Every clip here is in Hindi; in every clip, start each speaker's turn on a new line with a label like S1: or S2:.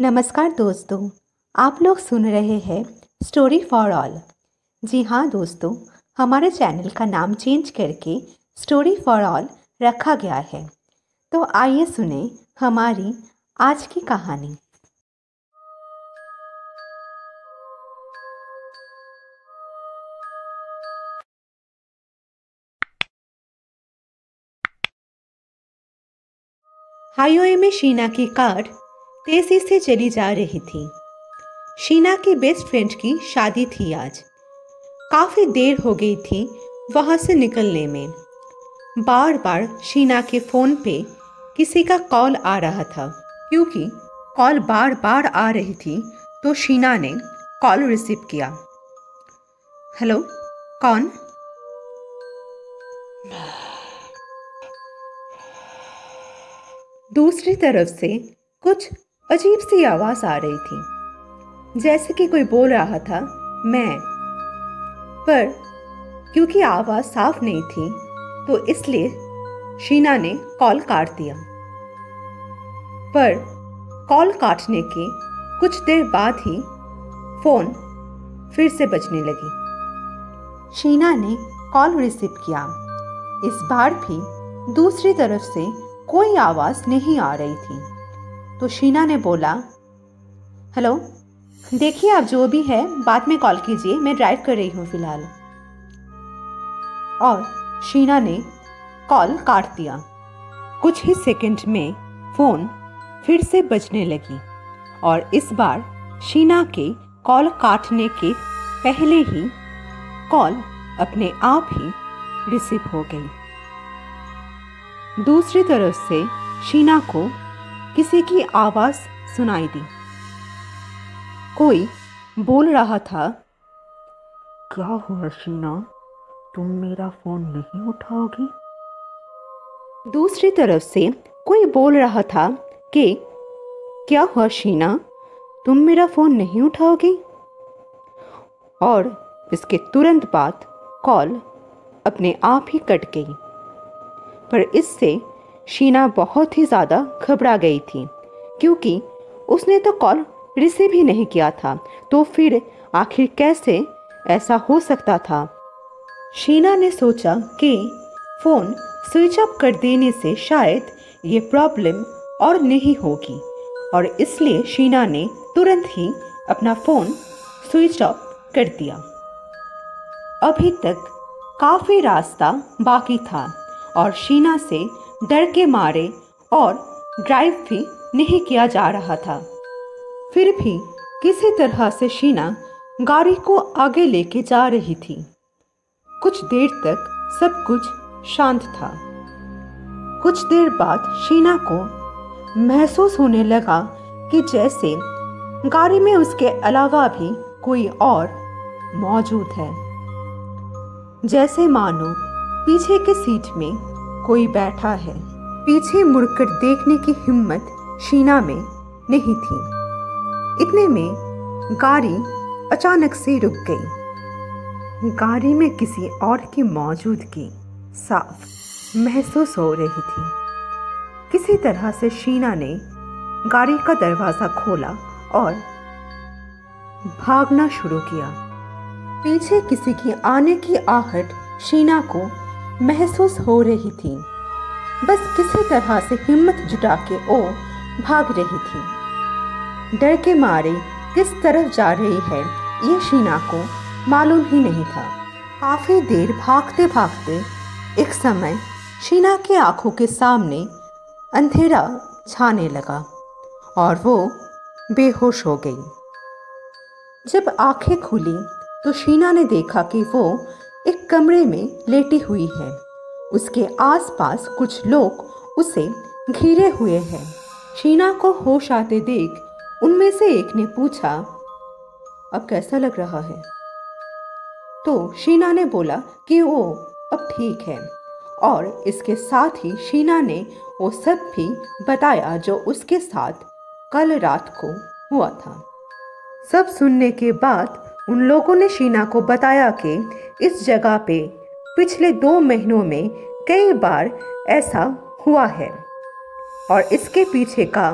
S1: नमस्कार दोस्तों, आप लोग सुन रहे हैं स्टोरी फॉर ऑल जी हाँ दोस्तों, हमारे चैनल का नाम चेंज करके स्टोरी फॉर ऑल रखा गया है। तो आइए सुने हमारी आज की कहानी। हाईवे में शीना की कार तेज़ी से चली जा रही थी। शीना की बेस्ट फ्रेंड की शादी थी आज। काफ़ी देर हो गई थी वहाँ से निकलने में। बार बार शीना के फ़ोन पे किसी का कॉल आ रहा था, क्योंकि कॉल बार बार आ रही थी तो शीना ने कॉल रिसीव किया। हेलो कौन? दूसरी तरफ़ से कुछ अजीब सी आवाज़ आ रही थी। जैसे कि कोई बोल रहा था, मैं। पर क्योंकि आवाज़ साफ़ नहीं थी तो इसलिए शीना ने कॉल काट दिया। पर कॉल काटने के कुछ देर बाद ही फ़ोन फिर से बजने लगी। शीना ने कॉल रिसीव किया। इस बार भी दूसरी तरफ़ से कोई आवाज़ नहीं आ रही थी। तो शीना ने बोला, हेलो, देखिए आप जो भी है, बाद में कॉल कीजिए, मैं ड्राइव कर रही हूँ फ़िलहाल। और शीना ने कॉल काट दिया। कुछ ही सेकंड में फ़ोन फिर से बजने लगी और इस बार शीना के कॉल काटने के पहले ही कॉल अपने आप ही रिसीव हो गई। दूसरी तरफ़ से शीना को किसी की आवाज़ सुनाई दी। कोई बोल रहा था,
S2: क्या हुआ शीना? तुम मेरा फ़ोन नहीं उठाओगी?
S1: दूसरी तरफ़ से कोई बोल रहा था कि, क्या हुआ शीना? तुम मेरा फ़ोन नहीं उठाओगी? और इसके तुरंत बाद कॉल अपने आप ही कट गई। पर इससे शीना बहुत ही ज़्यादा घबरा गई थी, क्योंकि उसने तो कॉल रिसीव ही नहीं किया था तो फिर आखिर कैसे ऐसा हो सकता था? शीना ने सोचा कि फ़ोन स्विच ऑफ़ कर देने से शायद ये प्रॉब्लम और नहीं होगी, और इसलिए शीना ने तुरंत ही अपना फ़ोन स्विच ऑफ़ कर दिया। अभी तक काफ़ी रास्ता बाकी था, और शीना से डर के मारे और ड्राइव भी नहीं किया जा रहा था। फिर भी किसी तरह से शीना गाड़ी को आगे लेके जा रही थी। कुछ देर तक सब कुछ शांत था। कुछ देर बाद शीना को महसूस होने लगा कि जैसे गाड़ी में उसके अलावा भी कोई और मौजूद है। जैसे मानो पीछे के सीट में कोई बैठा है। पीछे मुड़कर देखने की हिम्मत शीना में नहीं थी। इतने में गाड़ी अचानक से रुक गई। गाड़ी में किसी और की मौजूदगी साफ़ महसूस हो रही थी। किसी तरह से शीना ने गाड़ी का दरवाज़ा खोला और भागना शुरू किया। पीछे किसी की आने की आहट शीना को महसूस हो रही थी। बस किसी तरह से हिम्मत जुटा के ओ भाग रही थी। डर के मारे किस तरफ़ जा रही है, ये शीना को मालूम ही नहीं था। काफ़ी देर भागते भागते एक समय शीना के आँखों के सामने अंधेरा छाने लगा और वो बेहोश हो गई। जब आँखें खुली तो शीना ने देखा कि वो एक कमरे में लेटी हुई है। उसके आसपास कुछ लोग उसे घिरे हुए हैं। शीना को होश आते देख उनमें से एक ने पूछा, अब कैसा लग रहा है? तो शीना ने बोला कि वो अब ठीक है। और इसके साथ ही शीना ने वो सब भी बताया जो उसके साथ कल रात को हुआ था। सब सुनने के बाद उन लोगों ने शीना को बताया कि इस जगह पे पिछले दो महीनों में कई बार ऐसा हुआ है। और इसके पीछे का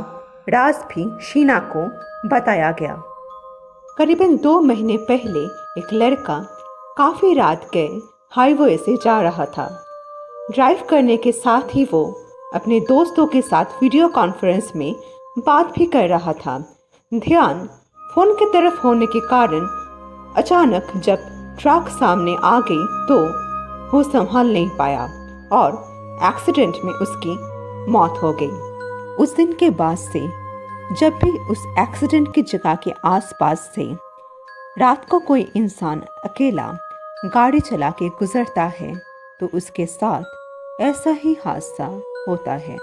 S1: राज भी शीना को बताया गया। करीबन दो महीने पहले एक लड़का काफ़ी रात गए हाईवे से जा रहा था। ड्राइव करने के साथ ही वो अपने दोस्तों के साथ वीडियो कॉन्फ्रेंस में बात भी कर रहा था। ध्यान फ़ोन की तरफ़ होने के कारण अचानक जब ट्रक सामने आ गई तो वो संभाल नहीं पाया और एक्सीडेंट में उसकी मौत हो गई। उस दिन के बाद से, जब भी उस एक्सीडेंट की जगह के आसपास से रात को कोई इंसान अकेला गाड़ी चला के गुजरता है तो उसके साथ ऐसा ही हादसा होता है।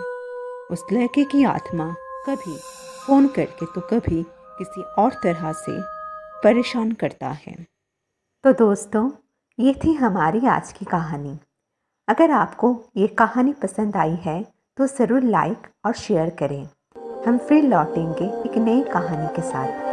S1: उस लड़के की आत्मा कभी फ़ोन करके तो कभी किसी और तरह से परेशान करता है। तो दोस्तों, ये थी हमारी आज की कहानी। अगर आपको ये कहानी पसंद आई है तो ज़रूर लाइक और शेयर करें। हम फिर लौटेंगे एक नई कहानी के साथ।